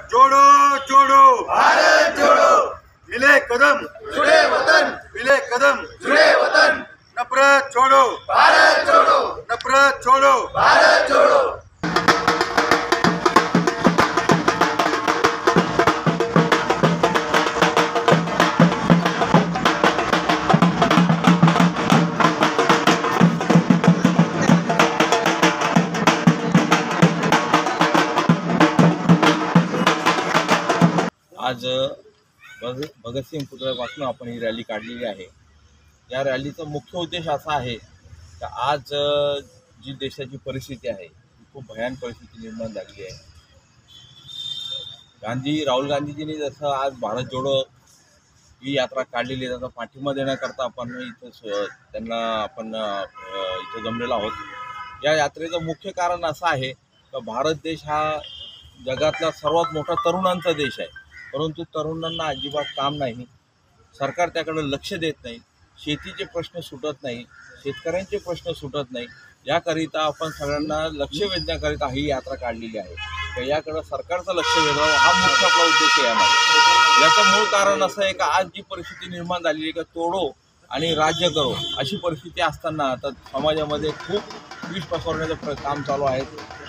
जोड़ो जोड़ो. भारत जोड़ो. मिले कदम. जुड़े वतन. मिले कदम. जुड़े वतन. नफरत छोड़ो. भारत जोड़ो. नफरत छोड़ो. भारत जोड़ो. आज भग भगतसिंग पुतळ्यापासून आपण ही रॅली काढलेली आहे. या रॅलीचा मुख्य उद्देश असा आहे की आज जी देशाची परिस्थिती आहे ती खूप भयान परिस्थिती निर्माण झालेली आहे. गांधी राहुल गांधीजींनी जसं आज भारत जोडो ही यात्रा काढलेली त्याचा पाठिंबा देण्याकरता आपण इथं त्यांना आपण इथं जमलेलो आहोत. या यात्रेचं मुख्य कारण असं आहे का भारत देश हा जगातला सर्वात मोठा तरुणांचा देश आहे. परंतु तरुणांना अजिबात काम नाही. सरकार त्याकडे लक्ष देत नाही. शेतीचे प्रश्न सुटत नाही. शेतकऱ्यांचे प्रश्न सुटत नाही. याकरिता आपण सगळ्यांना लक्ष वेधण्याकरिता ही यात्रा काढलेली आहे. तर याकडं सरकारचं लक्ष वेधावं हा मुख्य आपला उद्देश आहे यामध्ये याचं मूळ कारण असं आहे का आज जी परिस्थिती निर्माण झालेली आहे का तोडो आणि राज्य करो अशी परिस्थिती असताना आता समाजामध्ये खूप विष पसरवण्याचं प्र काम चालू आहे.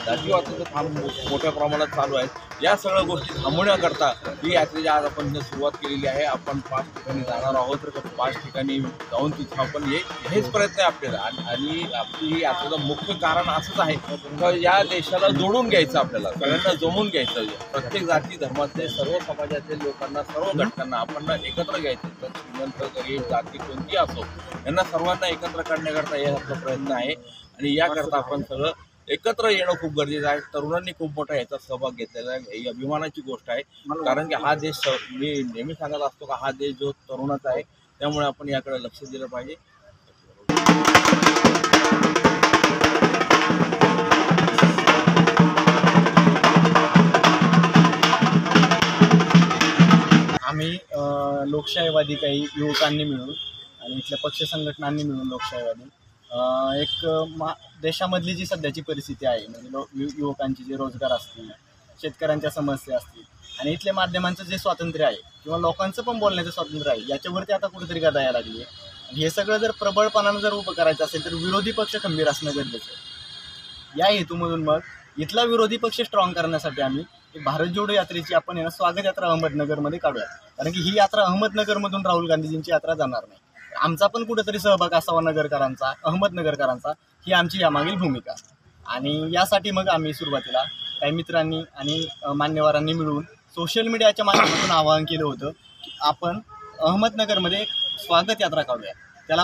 जातीवादाचं काम मोठ्या प्रमाणात चालू आहे. या सगळ्या गोष्टी थांबवण्याकरता ही यात्रेची आज आपण सुरुवात केलेली आहे. आपण पाच ठिकाणी जाणार आहोत. तर पाच ठिकाणी जाऊन तिथं आपण हे हेच प्रयत्न आहे आपल्याला. आणि- आणि आपली ही यात्रेचं मुख्य कारण असंच आहे का या देशाला जोडून घ्यायचं आपल्याला सगळ्यांना जमून घ्यायचं. प्रत्येक जाती धर्मातले सर्व समाजातील लोकांना सर्व घटकांना आपण एकत्र घ्यायचं. तर श्रीमंत गरीब जाती कोणती असो यांना सर्वांना एकत्र करण्याकरता हे आपला प्रयत्न आहे. आणि याकरता आपण सगळं एकत्र येणं खूप गरजेचं आहे. तरुणांनी खूप मोठा याचा सहभाग घेतलेला आहे. ही अभिमानाची गोष्ट आहे. कारण की हा देश मी नेहमी सांगत असतो का हा देश जो तरुणाचा आहे त्यामुळे आपण याकडे लक्ष दिलं पाहिजे. आम्ही लोकशाहीवादी काही युवकांनी मिळून आणि इथल्या पक्ष संघटनांनी मिळून लोकशाहीवादी एक मा देशामधली जी सध्याची परिस्थिती आहे म्हणजे लो यु जे रोजगार असतील शेतकऱ्यांच्या समस्या असतील आणि इथल्या माध्यमांचं जे स्वातंत्र्य आहे किंवा लोकांचं पण बोलण्याचं स्वातंत्र्य आहे याच्यावरती आता कुठेतरी गदा यायला लागली आहे. आणि हे सगळं जर प्रबळपणानं जर उभं करायचं असेल तर विरोधी पक्ष खंबीर असणं गरजेचं आहे. या हेतूमधून मग इथला विरोधी पक्ष स्ट्रॉंग करण्यासाठी आम्ही भारत जोडो यात्रेची आपण स्वागत यात्रा अहमदनगरमध्ये काढूया कारण की ही यात्रा अहमदनगरमधून राहुल गांधीजींची यात्रा जाणार नाही. आमचा पण कुठेतरी सहभाग असावा नगरकरांचा अहमदनगरकरांचा ही आमची यामागील भूमिका. आणि यासाठी मग आम्ही सुरुवातीला काही मित्रांनी आणि मान्यवरांनी मिळून सोशल मीडियाच्या माध्यमातून आवाहन केलं होतं की आपण अहमदनगरमध्ये एक स्वागत यात्रा काढूया. त्याला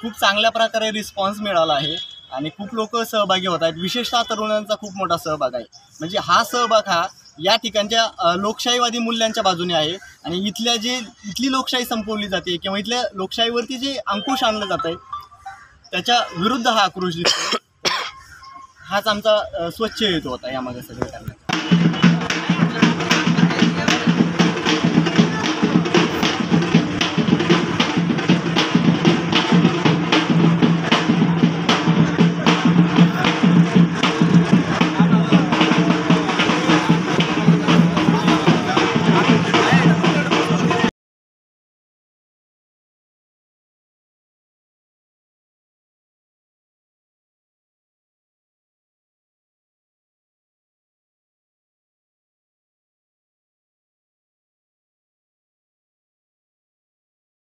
खूप चांगल्या प्रकारे रिस्पॉन्स मिळाला आहे आणि खूप लोक सहभागी होत आहेत. विशेषतः तरुणांचा खूप मोठा सहभाग आहे. म्हणजे हा सहभाग हा या ठिकाणच्या लोकशाहीवादी मूल्यांच्या बाजूने आहे. आणि इथल्या जे इथली लोकशाही संपवली जाते किंवा इथल्या लोकशाहीवरती जे अंकुश आणलं जात आहे त्याच्या विरुद्ध हा आक्रोश दिसतो हाच आमचा स्वच्छ हेतू होता यामागे सगळं करण्याचा.